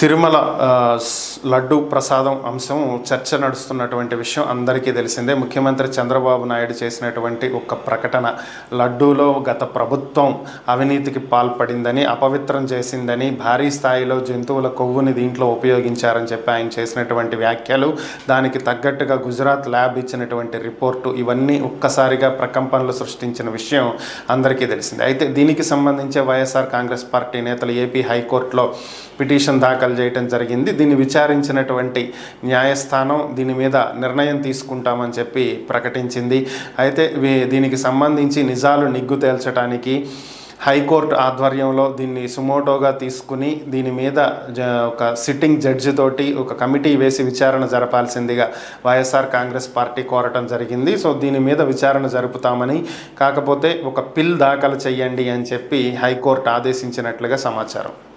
తిరుమల ఆ, స్- లడ్డు ప్రసాదం అంశం చర్చ నడుస్తున్నటువంటి విషయం అందరికీ తెలిసిందే. ముఖ్యమంత్రి చంద్రబాబు నాయుడు చేసినటువంటి ఒక ప్రకటన లడ్డూలో గత ప్రభుత్వం అవినీతికి పాల్పడిందని అపవిత్రం చేసిందని భారీ స్థాయిలో జంతువుల కొవ్వుని దీంట్లో ఉపయోగించారని చెప్పి ఆయన చేసినటువంటి వ్యాఖ్యలు దానికి తగ్గట్టుగా గుజరాత్ ల్యాబ్ ఇచ్చినటువంటి రిపోర్టు ఇవన్నీ ఒక్కసారిగా ప్రకంపనలు సృష్టించిన విషయం అందరికీ తెలిసిందే. అయితే దీనికి సంబంధించి వైఎస్ఆర్ కాంగ్రెస్ పార్టీ నేతలు ఏపీ హైకోర్టులో పిటిషన్ దాఖలు చేయడం జరిగింది. దీన్ని విచారించినటువంటి న్యాయస్థానం దీని మీద నిర్ణయం తీసుకుంటామని చెప్పి ప్రకటించింది. అయితే దీనికి సంబంధించి నిజాలు నిగ్గు తేల్చడానికి హైకోర్టు ఆధ్వర్యంలో దీన్ని సుమోటోగా తీసుకుని దీని మీద జ- ఒక సిట్టింగ్ జడ్జి తోటి ఒక కమిటీ వేసి విచారణ జరపాల్సిందిగా వైఎస్ఆర్ కాంగ్రెస్ పార్టీ కోరటం జరిగింది. సో దీని మీద విచారణ జరుపుతామని కాకపోతే ఒక పిల్ దాఖలు చేయండి అని చెప్పి హైకోర్టు ఆదేశించినట్లుగా సమాచారం.